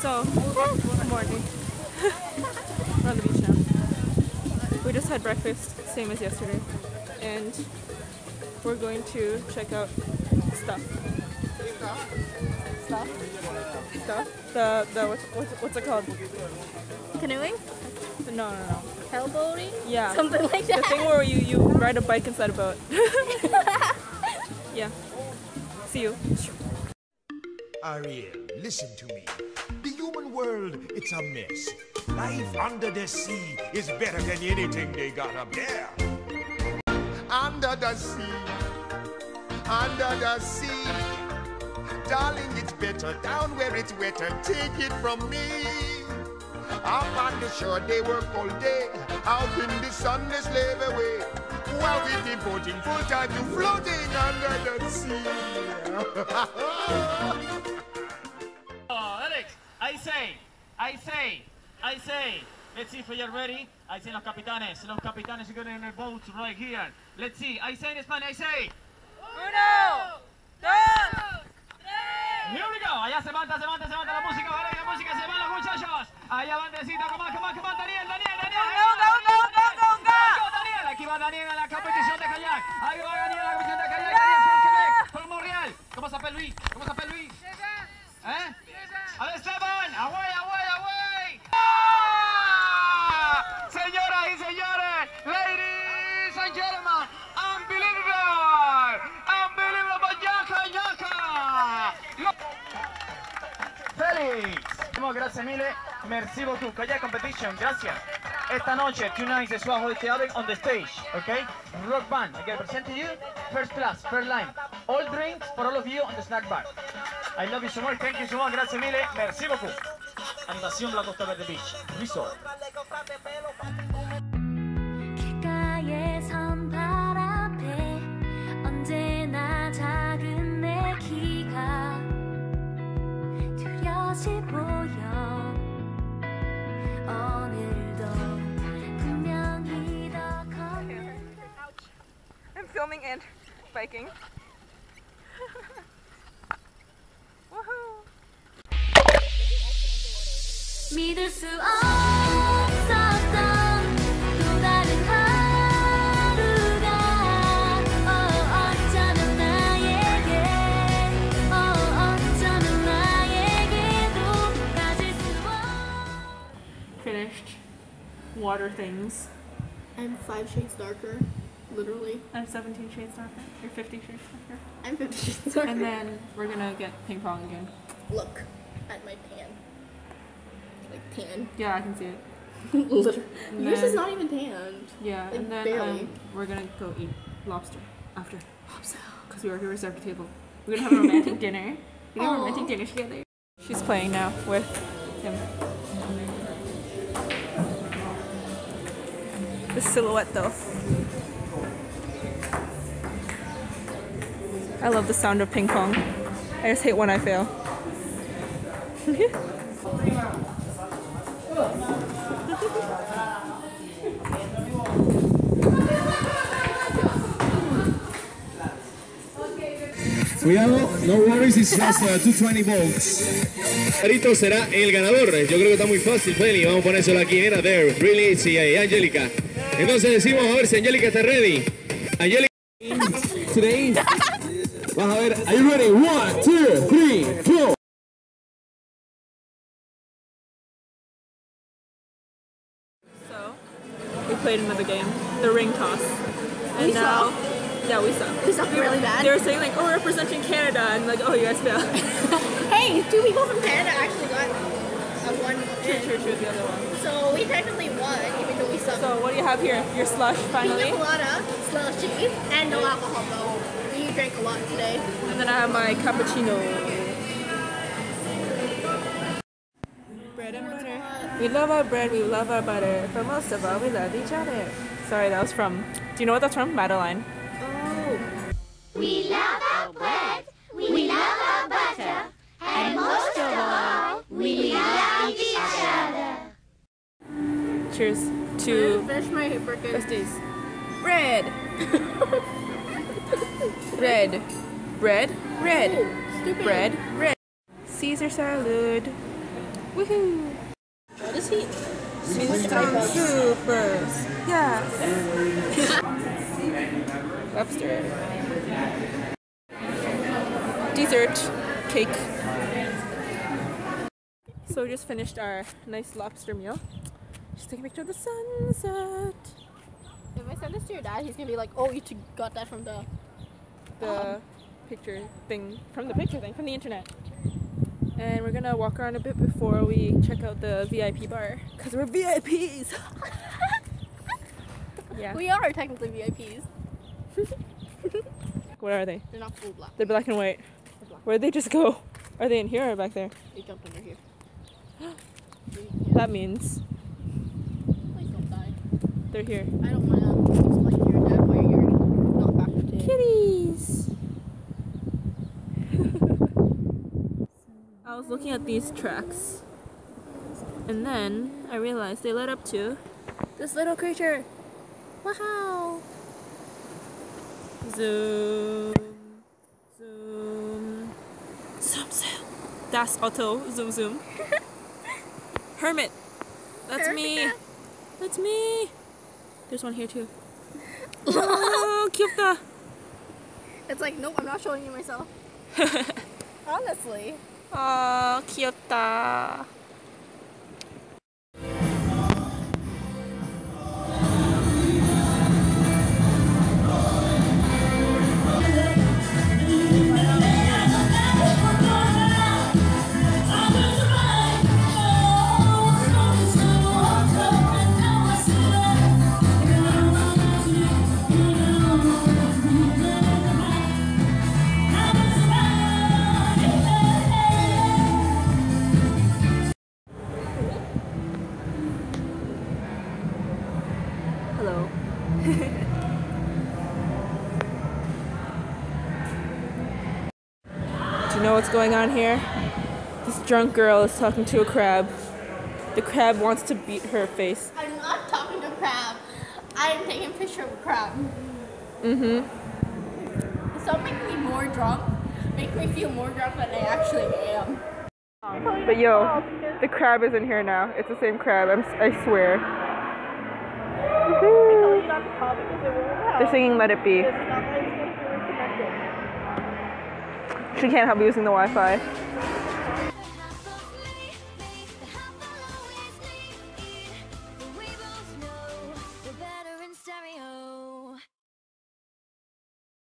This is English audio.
So, good morning. We're on the beach now. We just had breakfast, same as yesterday. And we're going to check out stuff. Stuff? Stuff? The, the what's, what's, what's it called? Canoeing? No, no, no. Hellboating? Yeah. Something like that. The thing where you, you ride a bike inside a boat. yeah. See you. Ariel, listen to me. World, it's a mess. Life under the sea is better than anything they got up there. Under the sea, under the sea. Darling, it's better down where it's wetter. Take it from me. Up on the shore, they work all day. Out in the sun, they slave away. While we devoting full time to floating under the sea. Say, I say, I say. Let's see if you're ready. I say los capitanes. Los capitanes are going in their boats right here. Let's see. I say in Spanish. I say. Uno, dos, Here we go. Allá se manda, se manda, se manda la música. Vale, la música se van los muchachos. Allá van decito. Come on, come on, come on. Daniel, Daniel, Daniel. Félix. Gracias mille. Merci beaucoup. Kayak competition. Gracias. Esta noche, tonight is Swahili Theater on the stage, okay? Rock band. I present to you first class, first line. All drinks for all of you on the snack bar. I love you so much. Thank you so much. Gracias mille. Merci beaucoup. Animación La Costa Verde Beach. Resort. filming and biking. Woohoo! water things. And Five Shades Darker literally. I'm 17 shades darker. You're 50 shades darker. I'm 50 shades darker. And then we're gonna get ping pong again. look at my tan. Like tan. Yeah, I can see it. literally. And Yours is not even tanned. Yeah, Like, and then um, we're gonna go eat lobster after. Because we already reserved a table. We're gonna have a romantic dinner. We're gonna have a romantic dinner together. She's playing now with him. The silhouette though. I love the sound of ping pong. I just hate when I fail. Cuidado, no worries, it's just uh, 220 volts. Carito será el ganador. Yo creo que está muy fácil, Feli. Vamos a ponérselo aquí. Mira, there, really easy. Ahí, Angélica. Entonces decimos, a ver si Angélica está ready. Angélica. Today. Vamos. Are you ready? One, two, three, four. So, we played another game, the ring toss. And We now, suck? yeah, we suck. We suck really bad. They were saying like, oh, we're representing Canada, and like, oh, you guys failed. hey, two people from Canada actually got a one. true, true, true, the other one. So we technically won, even though we suck. So, what do you have here? Your slush, finally. Pina colada, slushy, and no alcohol though. We drank a lot today. And then I have my cappuccino. Bread and butter. We love our bread, we love our butter, but most of all, we love each other. Sorry, that was from. Do you know what that's from? Madeline. Oh. We love our bread, we love our butter, and most of all, we love each other. Cheers to Finish my freaking. besties. Bread. Red. Bread. Red. Stupid. Bread. Red. Caesar salad. Woohoo! What is he? Stormtroopers. Yeah. Webster. Dessert cake. So we just finished our nice lobster meal. Just taking a picture of the sunset. If I send this to your dad, he's gonna be like, "Oh, you got that from the." The picture thing from the picture thing from the internet. And we're gonna walk around a bit before we check out the VIP bar because we're VIPs. yeah. We are technically VIPs. What are they? They're not full black. They're black and white. Where'd they just go? Are they in here or back there? They jumped under here. That means Please don't die. they're here. I don't wanna explain to your dad why you're not back to Kitties! I was looking at these tracks and then I realized they led up to this little creature. Wow! Zoom, zoom, zoom, zoom. Das Otto, zoom, zoom. Hermit, that's me. That's me. There's one here too. Oh, cute. It's like, nope, I'm not showing you myself. Honestly. 아 귀엽다. You know what's going on here? This drunk girl is talking to a crab. The crab wants to beat her face. I'm not talking to a crab. I'm taking a picture of a crab. Mm-hmm. Stop making me more drunk. Make me feel more drunk than I actually am. But yo, the crab isn't here now. It's the same crab. I'm, I swear. They're singing "Let It Be." She can't help using the Wi-Fi.